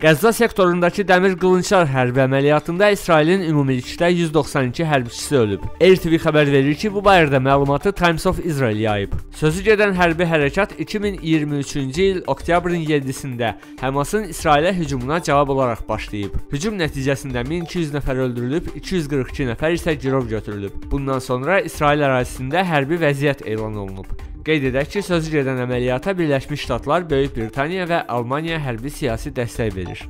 Qəzza sektorundakı dəmir qılınçlar hərbi əməliyyatında İsrailin ümumilikdə 192 hərbiçisi ölüb. RTV xəbər verir ki, bu barədə məlumatı Times of Israel yayıb. Sözü gedən hərbi hərəkat 2023-cü il oktyabrın 7-sində Həmasın İsrailə hücumuna cavab olaraq başlayıb. Hücum nəticəsində 1200 nəfər öldürülüb, 242 nəfər isə girov götürülüb. Bundan sonra İsrail ərazisində hərbi vəziyyət elan olunub. Qeyd edək ki, sözü gedən əməliyyata Birləşmiş Ştatlar, Böyük Britaniya və Almaniya hərbi siyasi dəstək verir.